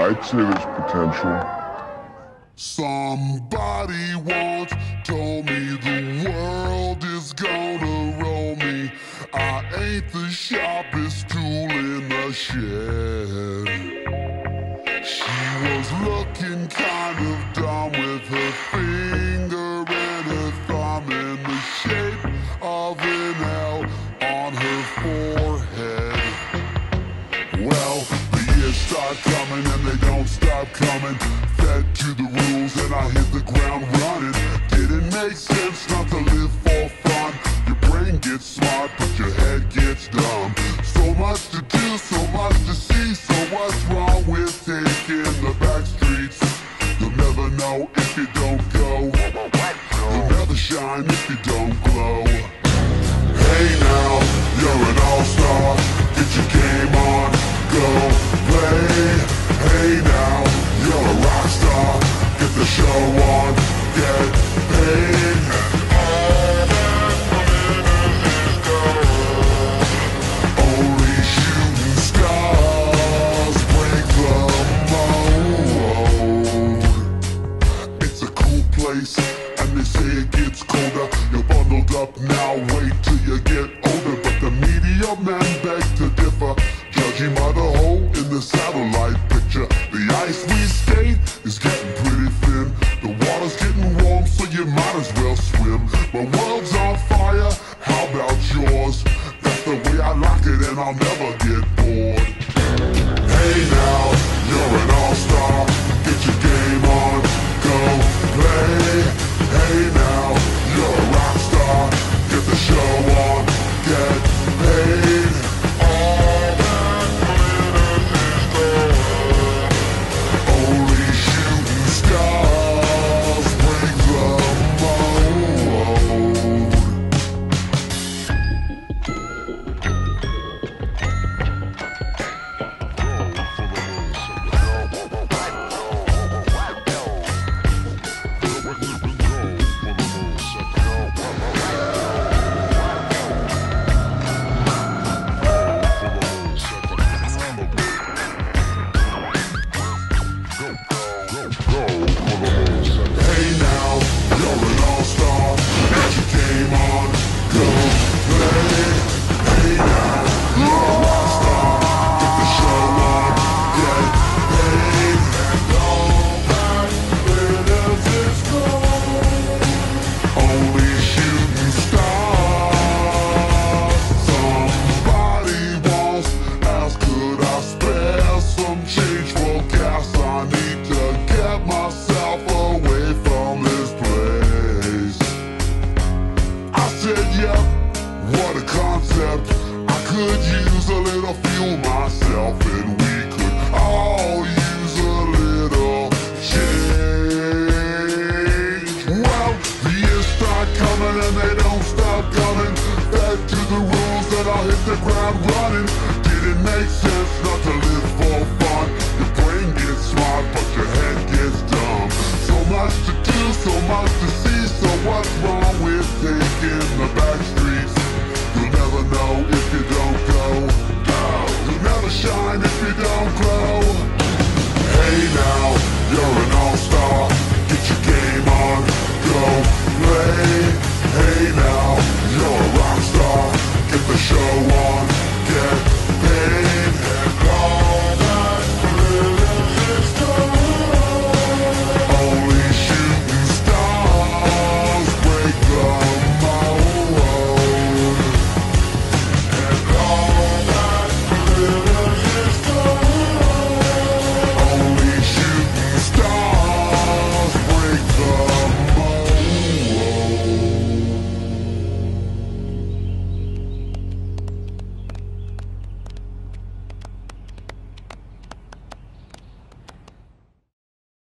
I'd say there's potential. Somebody once told me the world is gonna roll me. I ain't the sharpest tool in the shed. She was looking kind of dumb with her finger start coming and they don't stop coming. Fed to the rules and I hit the ground running. Didn't make sense not to live for fun. Your brain gets smart, but your head gets dumb. So much to do, so much to see. So what's wrong with taking the back streets? You'll never know if you don't go. You'll never shine if you don't glow. On, you might as well swim. My world's on fire, how about yours? That's the way I like it, and I'll never get bored. Hey now, you're an all-star. Said, yep, what a concept. I could use a little fuel myself, and we could all use a little change. Well, the years start coming and they don't stop coming. Back to the rules that I'll hit the ground running. Didn't make sense not to live for fun. Your brain gets smart, but your head gets dumb. So much to do, so much to see. So what's wrong with taking